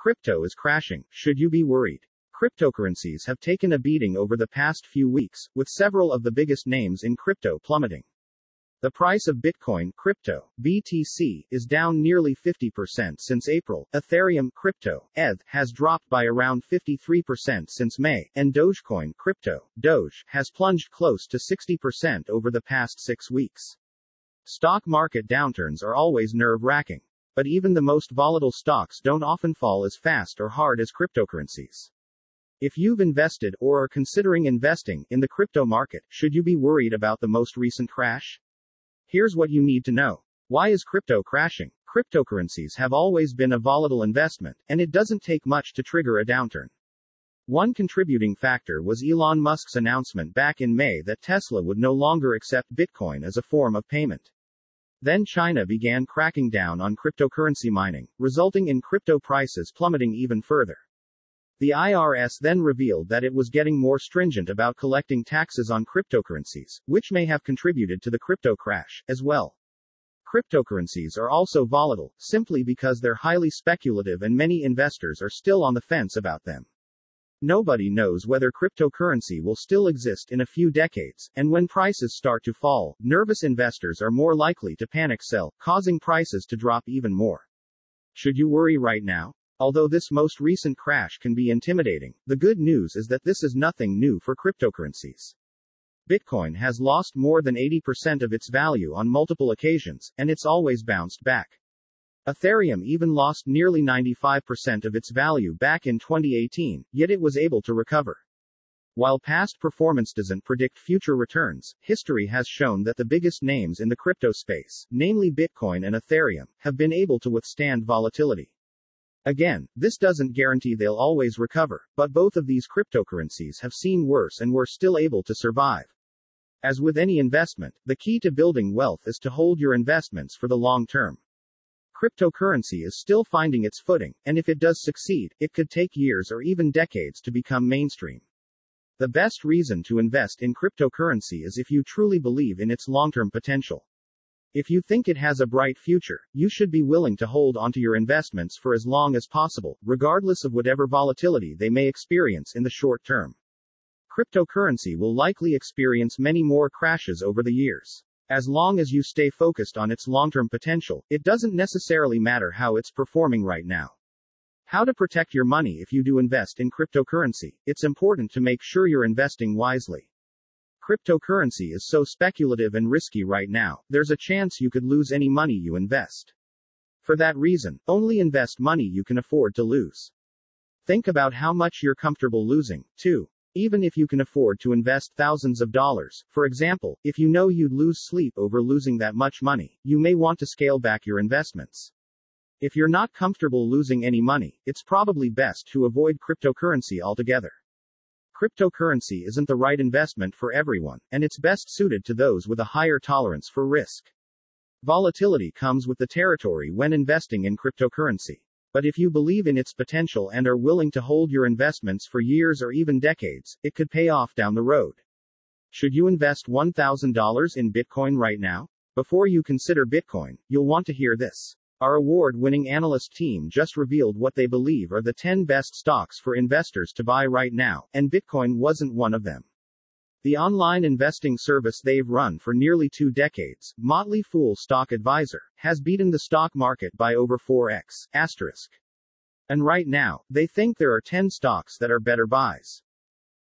Crypto is crashing. Should you be worried? Cryptocurrencies have taken a beating over the past few weeks, with several of the biggest names in crypto plummeting. The price of Bitcoin crypto BTC is down nearly 50% since April. Ethereum crypto ETH has dropped by around 53% since May, and Dogecoin crypto Doge has plunged close to 60% over the past 6 weeks. Stock market downturns are always nerve-wracking, but even the most volatile stocks don't often fall as fast or hard as cryptocurrencies. If you've invested or are considering investing in the crypto market, should you be worried about the most recent crash? Here's what you need to know. Why is crypto crashing? Cryptocurrencies have always been a volatile investment, and it doesn't take much to trigger a downturn. One contributing factor was Elon Musk's announcement back in May that Tesla would no longer accept Bitcoin as a form of payment. Then China began cracking down on cryptocurrency mining, resulting in crypto prices plummeting even further. The IRS then revealed that it was getting more stringent about collecting taxes on cryptocurrencies, which may have contributed to the crypto crash, as well. Cryptocurrencies are also volatile, simply because they're highly speculative and many investors are still on the fence about them. Nobody knows whether cryptocurrency will still exist in a few decades, and when prices start to fall, nervous investors are more likely to panic sell, causing prices to drop even more. Should you worry right now? Although this most recent crash can be intimidating, the good news is that this is nothing new for cryptocurrencies. Bitcoin has lost more than 80% of its value on multiple occasions, and it's always bounced back. Ethereum even lost nearly 95% of its value back in 2018, yet it was able to recover. While past performance doesn't predict future returns, history has shown that the biggest names in the crypto space, namely Bitcoin and Ethereum, have been able to withstand volatility. Again, this doesn't guarantee they'll always recover, but both of these cryptocurrencies have seen worse and were still able to survive. As with any investment, the key to building wealth is to hold your investments for the long term. Cryptocurrency is still finding its footing, and if it does succeed, it could take years or even decades to become mainstream. The best reason to invest in cryptocurrency is if you truly believe in its long term potential. If you think it has a bright future, you should be willing to hold onto your investments for as long as possible, regardless of whatever volatility they may experience in the short term. Cryptocurrency will likely experience many more crashes over the years. As long as you stay focused on its long term potential, it doesn't necessarily matter how it's performing right now. How to protect your money if you do invest in cryptocurrency. It's important to make sure you're investing wisely. Cryptocurrency is so speculative and risky right now, there's a chance you could lose any money you invest. For that reason, only invest money you can afford to lose. Think about how much you're comfortable losing, too. Even if you can afford to invest thousands of dollars, for example, if you know you'd lose sleep over losing that much money, you may want to scale back your investments. If you're not comfortable losing any money, it's probably best to avoid cryptocurrency altogether. Cryptocurrency isn't the right investment for everyone, and it's best suited to those with a higher tolerance for risk. Volatility comes with the territory when investing in cryptocurrency. But if you believe in its potential and are willing to hold your investments for years or even decades, it could pay off down the road. Should you invest $1,000 in Bitcoin right now? Before you consider Bitcoin, you'll want to hear this. Our award winning analyst team just revealed what they believe are the 10 best stocks for investors to buy right now, and Bitcoin wasn't one of them. The online investing service they've run for nearly two decades, Motley Fool Stock Advisor, has beaten the stock market by over 4x. Asterisk. And right now, they think there are 10 stocks that are better buys.